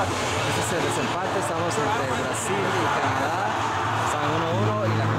Ese es el desempate, estamos entre Brasil y Canadá, están 1-1 y la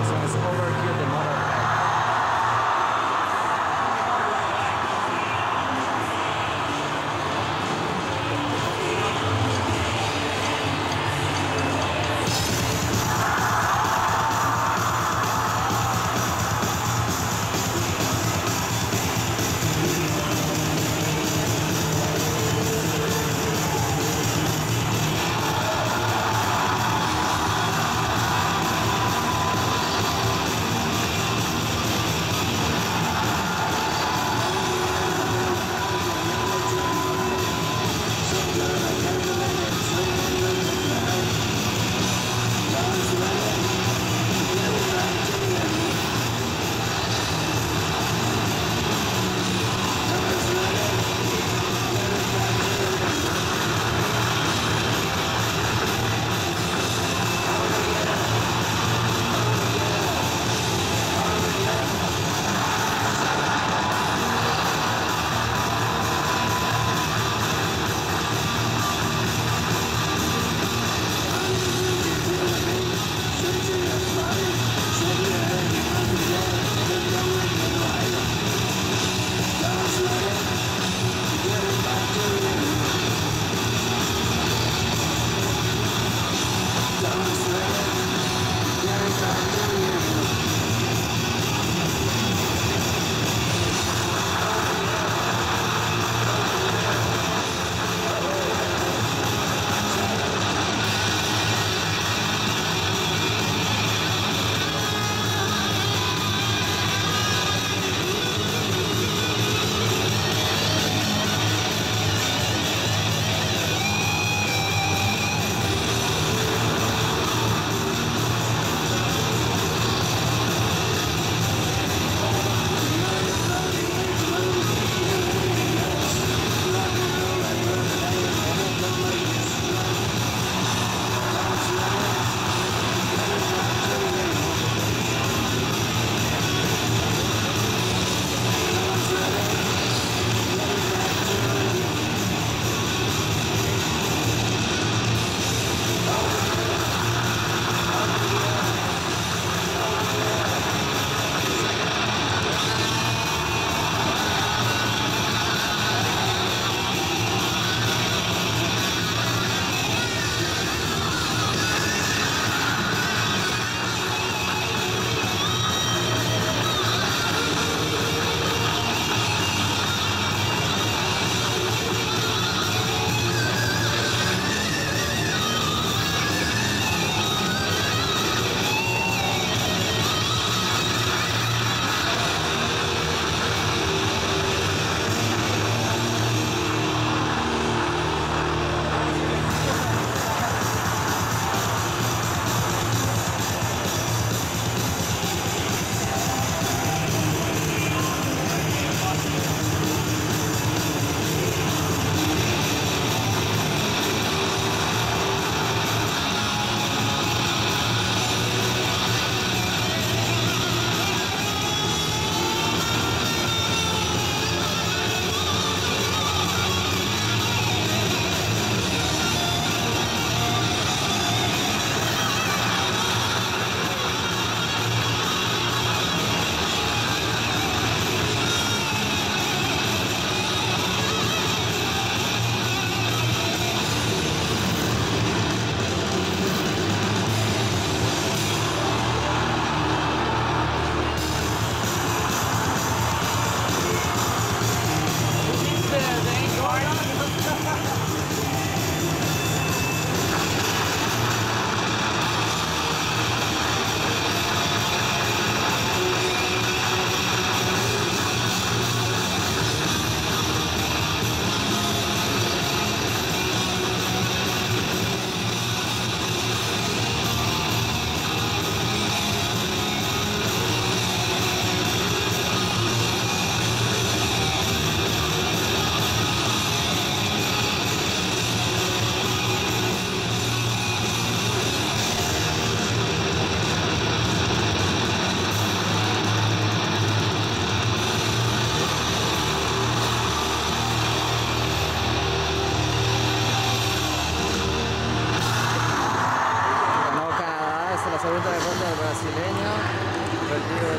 brasileño,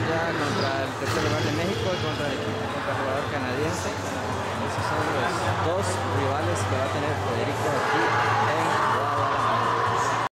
ya contra el tercer lugar de México y contra el, equipo contra el jugador canadiense. Esos son los dos rivales que va a tener Federico aquí